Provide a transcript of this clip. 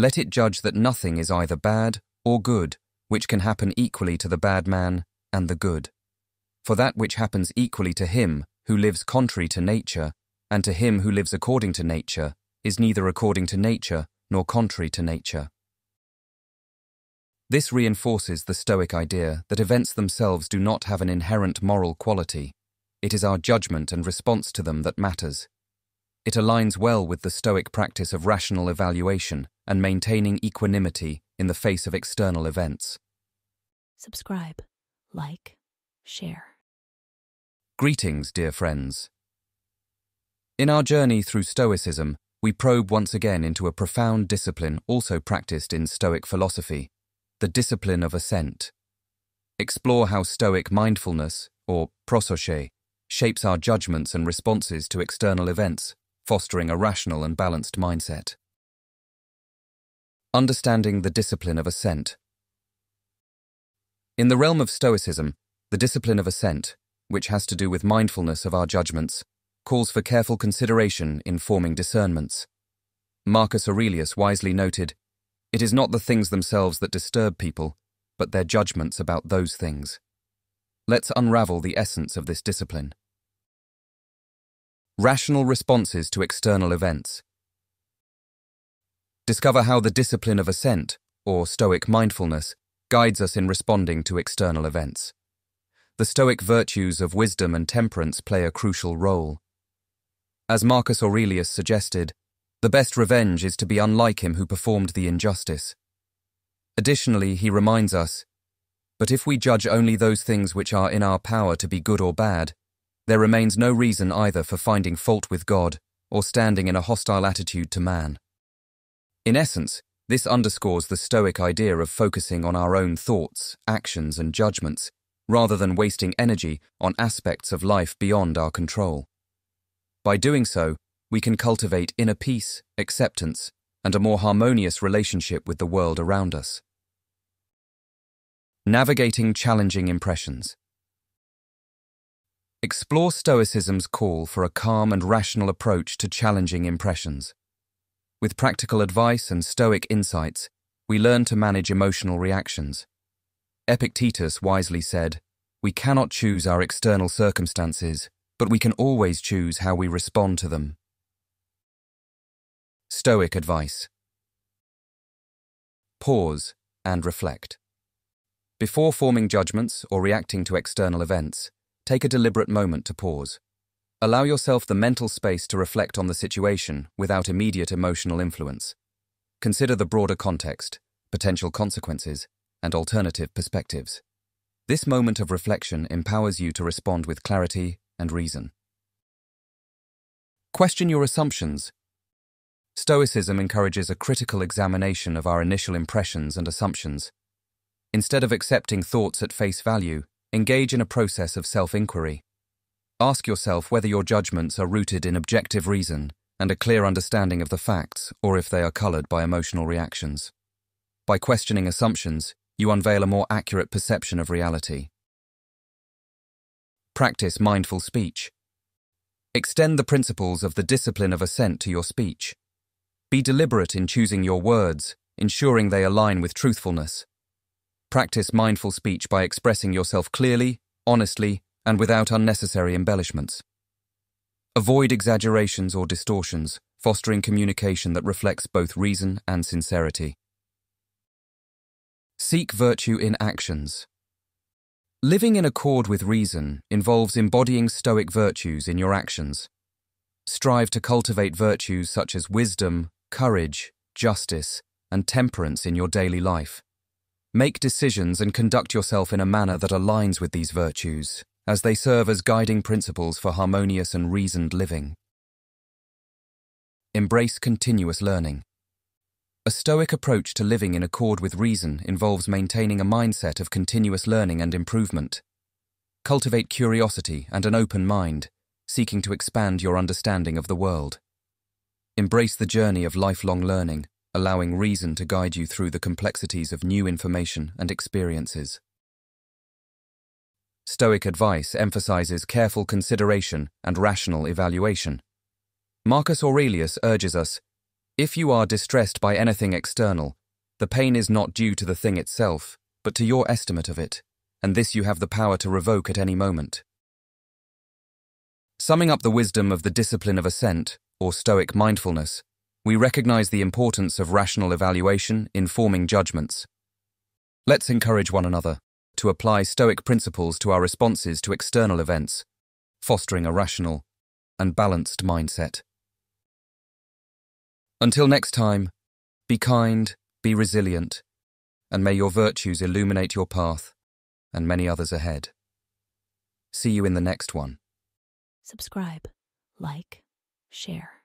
Let it judge that nothing is either bad or good, which can happen equally to the bad man and the good. For that which happens equally to him who lives contrary to nature, and to him who lives according to nature, is neither according to nature nor contrary to nature. This reinforces the Stoic idea that events themselves do not have an inherent moral quality. It is our judgment and response to them that matters. It aligns well with the Stoic practice of rational evaluation and maintaining equanimity in the face of external events. Subscribe, like, share. Greetings, dear friends. In our journey through Stoicism, we probe once again into a profound discipline also practiced in Stoic philosophy the discipline of assent. Explore how Stoic mindfulness, or prosoché, shapes our judgments and responses to external events, fostering a rational and balanced mindset. Understanding the discipline of assent. In the realm of Stoicism, the discipline of assent, which has to do with mindfulness of our judgments, calls for careful consideration in forming discernments. Marcus Aurelius wisely noted it is not the things themselves that disturb people, but their judgments about those things. Let's unravel the essence of this discipline. Rational responses to external events. Discover how the discipline of assent, or Stoic mindfulness, guides us in responding to external events. The Stoic virtues of wisdom and temperance play a crucial role. As Marcus Aurelius suggested, the best revenge is to be unlike him who performed the injustice. Additionally, he reminds us, but if we judge only those things which are in our power to be good or bad, there remains no reason either for finding fault with God or standing in a hostile attitude to man. In essence, this underscores the Stoic idea of focusing on our own thoughts, actions, and judgments, rather than wasting energy on aspects of life beyond our control. By doing so, we can cultivate inner peace, acceptance, and a more harmonious relationship with the world around us. Navigating challenging impressions. Explore Stoicism's call for a calm and rational approach to challenging impressions. With practical advice and Stoic insights, we learn to manage emotional reactions. Epictetus wisely said, We cannot choose our external circumstances, but we can always choose how we respond to them. Stoic advice Pause and reflect. Before forming judgments or reacting to external events, take a deliberate moment to pause. Allow yourself the mental space to reflect on the situation without immediate emotional influence. Consider the broader context, potential consequences, and alternative perspectives. This moment of reflection empowers you to respond with clarity and reason. Question your assumptions Stoicism encourages a critical examination of our initial impressions and assumptions. Instead of accepting thoughts at face value, engage in a process of self inquiry. Ask yourself whether your judgments are rooted in objective reason and a clear understanding of the facts, or if they are coloured by emotional reactions. By questioning assumptions, you unveil a more accurate perception of reality. Practice mindful speech. Extend the principles of the discipline of assent to your speech. Be deliberate in choosing your words, ensuring they align with truthfulness. Practice mindful speech by expressing yourself clearly, honestly, and without unnecessary embellishments. Avoid exaggerations or distortions, fostering communication that reflects both reason and sincerity. Seek virtue in actions. Living in accord with reason involves embodying Stoic virtues in your actions. Strive to cultivate virtues such as wisdom, courage, justice, and temperance in your daily life. Make decisions and conduct yourself in a manner that aligns with these virtues, as they serve as guiding principles for harmonious and reasoned living. Embrace continuous learning. A Stoic approach to living in accord with reason involves maintaining a mindset of continuous learning and improvement. Cultivate curiosity and an open mind, seeking to expand your understanding of the world. Embrace the journey of lifelong learning, allowing reason to guide you through the complexities of new information and experiences. Stoic advice emphasizes careful consideration and rational evaluation. Marcus Aurelius urges us If you are distressed by anything external, the pain is not due to the thing itself, but to your estimate of it, and this you have the power to revoke at any moment. Summing up the wisdom of the discipline of assent, or Stoic mindfulness, we recognize the importance of rational evaluation in forming judgments. Let's encourage one another to apply Stoic principles to our responses to external events, fostering a rational and balanced mindset. Until next time, be kind, be resilient, and may your virtues illuminate your path and many others ahead. See you in the next one. Subscribe, like, share.